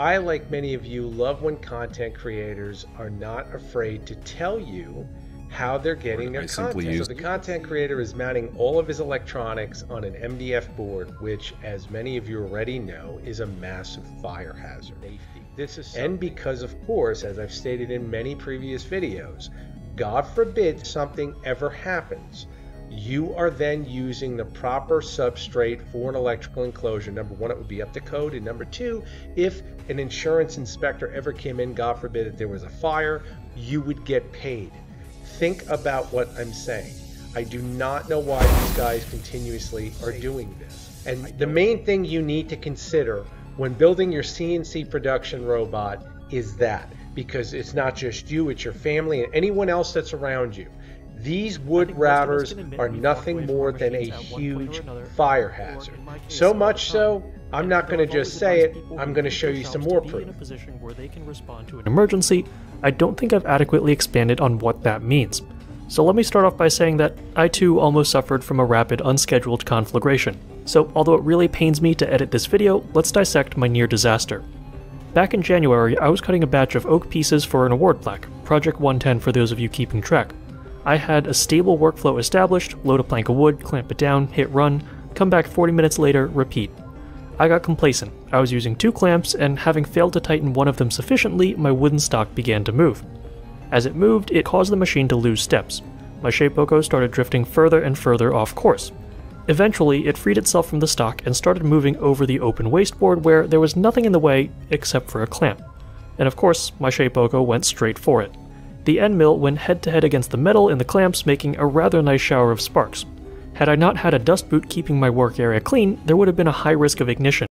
I, like many of you, love when content creators are not afraid to tell you how they're getting their I content. So the content creator is mounting all of his electronics on an MDF board, which, as many of you already know, is a massive fire hazard. This is and because, of course, as I've stated in many previous videos, God forbid something ever happens. You are then using the proper substrate for an electrical enclosure. Number one, it would be up to code. And number two, if an insurance inspector ever came in, God forbid that there was a fire, you would get paid. Think about what I'm saying. I do not know why these guys continuously are doing this. And the main thing you need to consider when building your CNC production robot is that because it's not just you, it's your family and anyone else that's around you. These wood think most of us routers are nothing more than a machines at one point or huge fire hazard. in my case, So much so, I'm not going to just say it, I'm going to show you some more proof. In a position where they can respond to an emergency, I don't think I've adequately expanded on what that means. So let me start off by saying that I too almost suffered from a rapid unscheduled conflagration. So although it really pains me to edit this video, let's dissect my near disaster. Back in January, I was cutting a batch of oak pieces for an award plaque, Project 110 for those of you keeping track. I had a stable workflow established, load a plank of wood, clamp it down, hit run, come back 40 minutes later, repeat. I got complacent. I was using two clamps, and having failed to tighten one of them sufficiently, my wooden stock began to move. As it moved, it caused the machine to lose steps. My Shapeoko started drifting further and further off course. Eventually, it freed itself from the stock and started moving over the open wasteboard where there was nothing in the way except for a clamp. And of course, my Shapeoko went straight for it. The end mill went head to head against the metal in the clamps, making a rather nice shower of sparks. Had I not had a dust boot keeping my work area clean, there would have been a high risk of ignition.